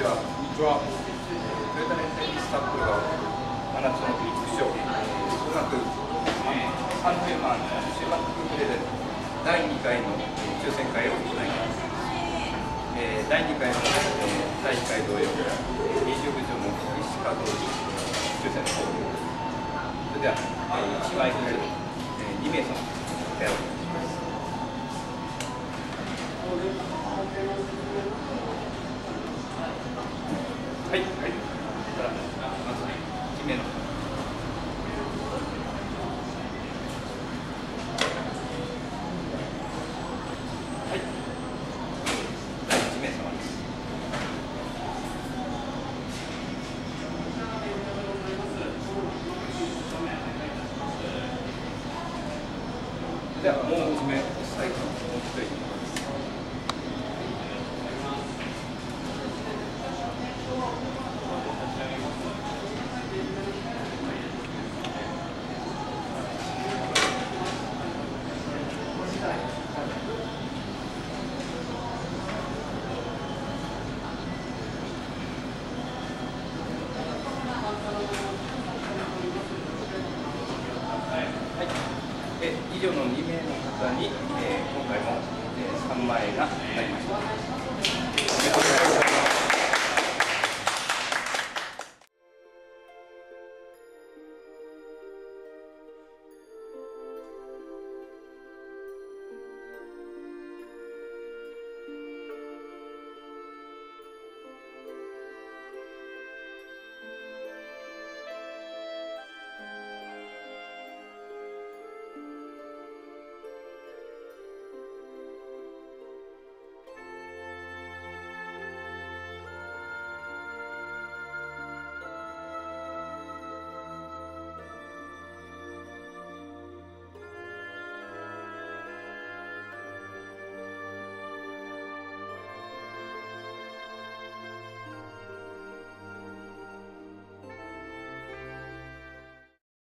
ちは。こんにちは。トヨタレンタルスタッフが真夏のビッグショー、総額30万シューバックプレゼント第2回の抽選会を行います。えー第2回の、えー第1回同様、20部長の石川通り抽選の方それでは、えー1枚くれる、えー2名様、ペアをお願いします。はい、はい。じゃあ、まず、1名の。はい。第1名様です。では、もう一つ目、最後のもう1人。以上の2名の方に、えー、今回も、えー、3万円がなりました。